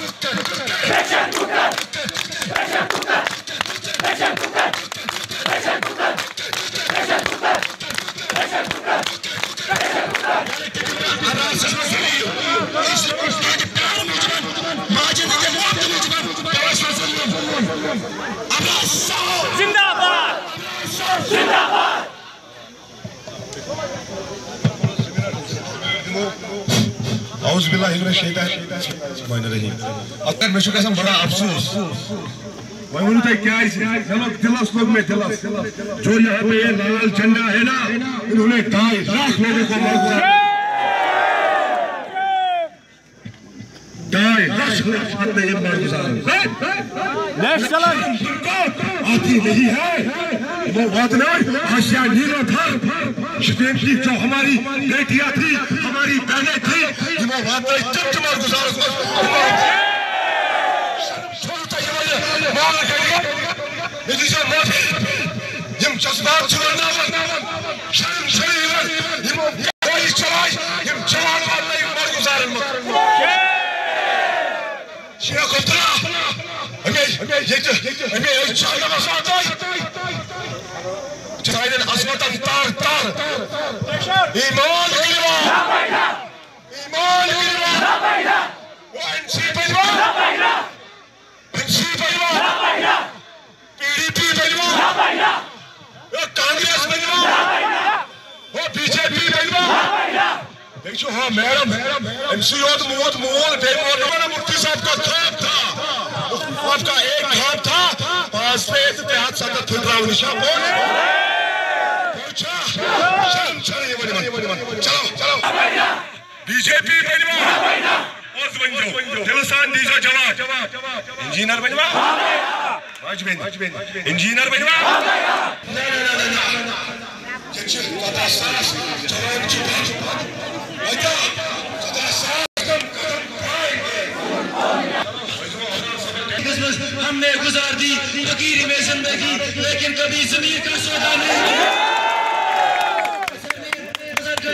Beşer Tukar! Beşer Tukar! Beşer Tukar! Beşer Tukar! Beşer Tukar! Beşer Tukar! Beşer Tukar! Adam sana söylüyor. İşte bu Macit ne yapmışlar? Macit ne yapmışlar? Savaşmasın diyor. Abbas sağ ol! Zindabat! Zindabat! اعوذ باللہ من الشیطان الرحیم اگر میں چھو گژھان بڑا افسوس وہ ونو تھی کیا چلو دلس لوگ میں دلس جو یہاں پہ یہ لال جھنڈا ہے نا انہوں نے ڈھائی لاکھ لوگوں کو مار ڈھائی لاکھ لوگ نے یہ مار گزارا آتی نہیں ہے وہ نہیں آسیا نیرو تھا شپین کی جو ہماری بیٹیاں تھی ہماری بہنیں تھی وہ بات نہیں چم چمار گزارا نتیجہ موتی یم جذبات چھو شرم شریرن چلائی، یم جوان والے یم گزارن شیخ عبداللہ، ہمیں یہ ہمیں چاہیے مسات آئی چاہیے عظمت تار تار۔ ایمان کلمہ ایمان کلمہ پی ڈی پی بجوا وہ کانگریس بجوا وہ بی جے پی بجوا دیکھو ہاں میڈم ایم سی اوت موت موت مفتی صاحب کا خواب تھا آپ کا ایک خواب تھا پاس پہ اتحاد صدر پھر نشا بول شرم بی جے پی بجوا اوز بنجو۔ دلسان دیجا جواب۔ کم قدم پائیں گے ہم نے گزار دی فقیری میں زندگی لیکن کبھی زمین کا سودا نہیں۔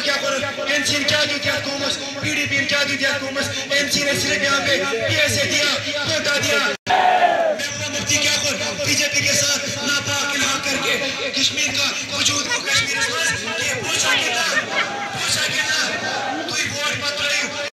کیا کرن ایم سین کیا دیتی ہے کومس پی ڈی پیم کیا دیتی ہے کومس ایم سین نے صرف یہاں پہ پی ایس اے دیا کوٹا دیا۔ محبا مفتی کیا کر؟ بی جے پی کے ساتھ ناپاک انہا کر کے کشمیر کا وجود کو کشمیر ساتھ یہ پوچھا کتا پوچھا کتا تو ہی بوٹ پت رہی